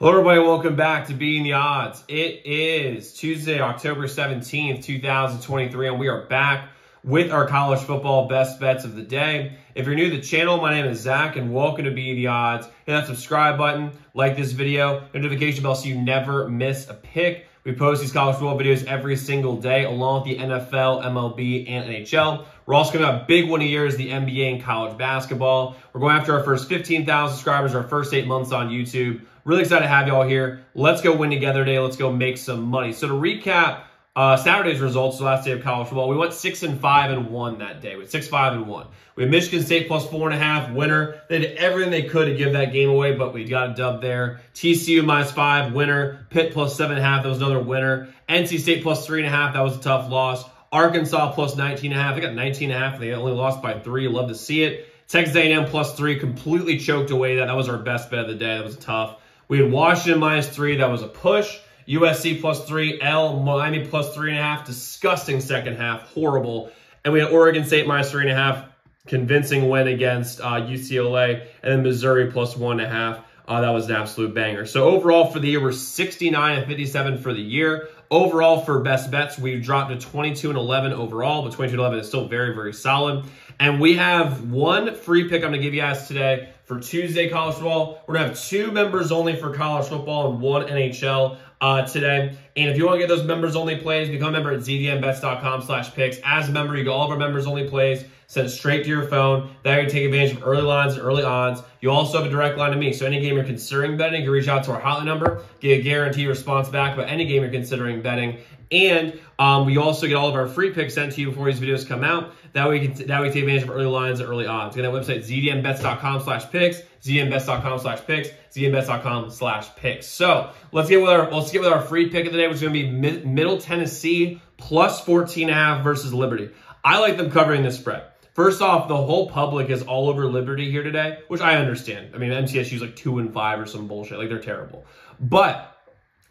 Hello, everybody. Welcome back to Beating the Odds. It is Tuesday, October 17th, 2023, and we are back with our college football best bets of the day. If you're new to the channel, my name is Zach, and welcome to Beating the Odds. Hit that subscribe button, like this video, notification bell so you never miss a pick. We post these college football videos every single day, along with the NFL, MLB, and NHL. We're also going to a big one a year is the NBA and college basketball. We're going after our first 15,000 subscribers, our first eight months on YouTube. Really excited to have y'all here. Let's go win together today. Let's go make some money. So to recap uh, Saturday's results, the last day of college football, we went six and five and one that day. We six five and one. We had Michigan State plus four and a half winner. They did everything they could to give that game away, but we got a dub there. TCU minus five winner. Pitt plus seven and a half. That was another winner. NC State plus three and a half. That was a tough loss. Arkansas plus 19 and a half. They got 19 and a half. They only lost by three. Love to see it. Texas A&M plus three completely choked away that. That was our best bet of the day. That was tough. We had Washington minus three. That was a push. USC plus three. L, Miami plus three and a half. Disgusting second half. Horrible. And we had Oregon State minus three and a half. Convincing win against uh, UCLA. And then Missouri plus one and a half. Uh, that was an absolute banger. So overall for the year, we're 69 and 57 for the year. Overall for best bets, we've dropped to 22 and 11 overall, but 22 and 11 is still very, very solid. And we have one free pick I'm going to give you guys today for Tuesday college football. We're going to have two members only for college football and one NHL uh, today. And if you want to get those members only plays, become a member at zdmbets.com slash picks. As a member, you get all of our members only plays sent straight to your phone. That you take advantage of early lines and early odds. You also have a direct line to me. So any game you're considering betting, you can reach out to our hotline number, get a guaranteed response back about any game you're considering betting. And um, we also get all of our free picks sent to you before these videos come out. That way, we can that way take advantage of early lines and early odds. To that website, zdmbets.com slash picks, zdmbets.com slash picks, zdmbets.com slash picks. So let's get with our let's get with our free pick of the day, which is going to be mid, Middle Tennessee plus 14 and a half versus Liberty. I like them covering this spread. First off, the whole public is all over Liberty here today, which I understand. I mean, MTSU's like two and five or some bullshit. Like they're terrible. But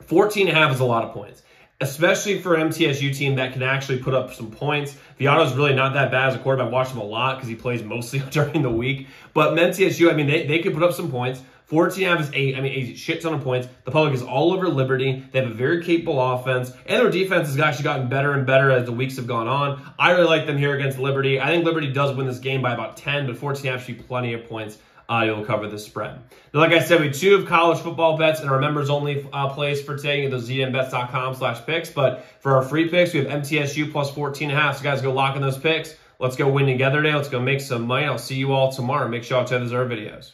14 and a half is a lot of points, especially for MTSU team that can actually put up some points. Viano's really not that bad as a quarterback. I watched him a lot because he plays mostly during the week. But MTSU, I mean, they, they could put up some points. 14 half is eight. I mean, eight shit ton of points. The public is all over Liberty. They have a very capable offense, and their defense has actually gotten better and better as the weeks have gone on. I really like them here against Liberty. I think Liberty does win this game by about 10, but 14 half should be plenty of points. Uh, you'll cover the spread. Now, like I said, we two of college football bets and our members only uh, plays for today at the zdmbets.com slash picks. But for our free picks, we have MTSU plus 14 and a half. So guys, go lock in those picks. Let's go win together today. Let's go make some money. I'll see you all tomorrow. Make sure y'all check those other videos.